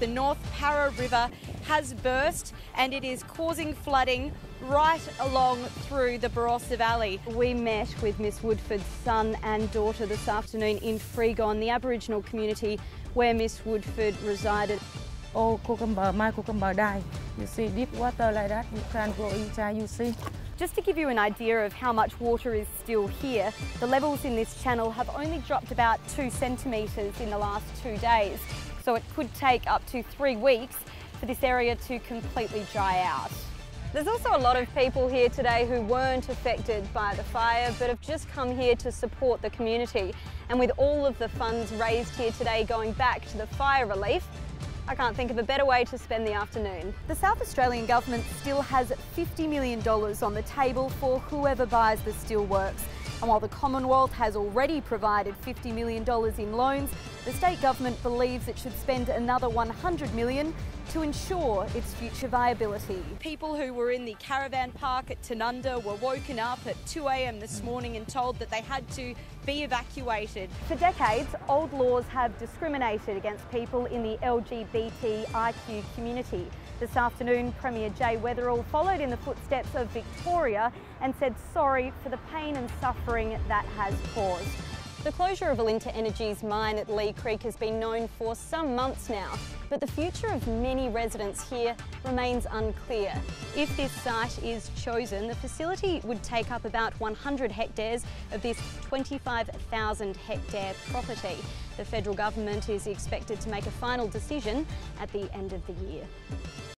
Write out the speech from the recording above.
the North Para River has burst and it is causing flooding right along through the Barossa Valley. We met with Miss Woodford's son and daughter this afternoon in Freegon, the Aboriginal community where Miss Woodford resided. Oh, cucumber, my cucumber die. You see, deep water like that, you can't go inside, you see. Just to give you an idea of how much water is still here, the levels in this channel have only dropped about two centimetres in the last two days. So it could take up to three weeks for this area to completely dry out. There's also a lot of people here today who weren't affected by the fire but have just come here to support the community. And with all of the funds raised here today going back to the fire relief, I can't think of a better way to spend the afternoon. The South Australian Government still has $50 million on the table for whoever buys the steelworks. And while the Commonwealth has already provided $50 million in loans, the state government believes it should spend another 100 million to ensure its future viability. People who were in the caravan park at Tanunda were woken up at 2am this morning and told that they had to be evacuated. For decades, old laws have discriminated against people in the LGBTIQ community. This afternoon, Premier Jay Weatherill followed in the footsteps of Victoria and said sorry for the pain and suffering that has caused. The closure of Alinta Energy's mine at Leigh Creek has been known for some months now, but the future of many residents here remains unclear. If this site is chosen, the facility would take up about 100 hectares of this 25,000 hectare property. The federal government is expected to make a final decision at the end of the year.